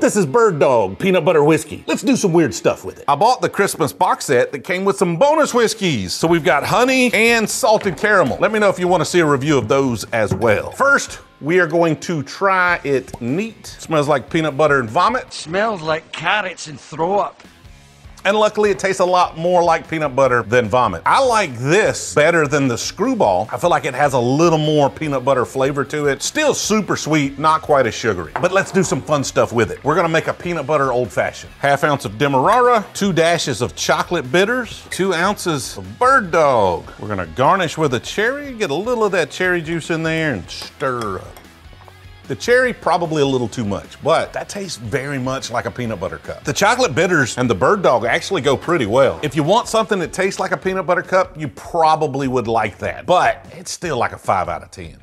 This is Bird Dog peanut butter whiskey. Let's do some weird stuff with it. I bought the Christmas box set that came with some bonus whiskeys. So we've got honey and salted caramel. Let me know if you want to see a review of those as well. First, we are going to try it neat. Smells like peanut butter and vomit. Smells like carrots and throw up. And luckily, it tastes a lot more like peanut butter than vomit. I like this better than the Skrewball. I feel like it has a little more peanut butter flavor to it. Still super sweet, not quite as sugary. But let's do some fun stuff with it. We're gonna make a peanut butter old fashioned. Half ounce of Demerara, two dashes of chocolate bitters, two ounces of bird dog. We're gonna garnish with a cherry, get a little of that cherry juice in there and stir up. The cherry, probably a little too much, but that tastes very much like a peanut butter cup. The chocolate bitters and the bird dog actually go pretty well. If you want something that tastes like a peanut butter cup, you probably would like that, but it's still like a five out of 10.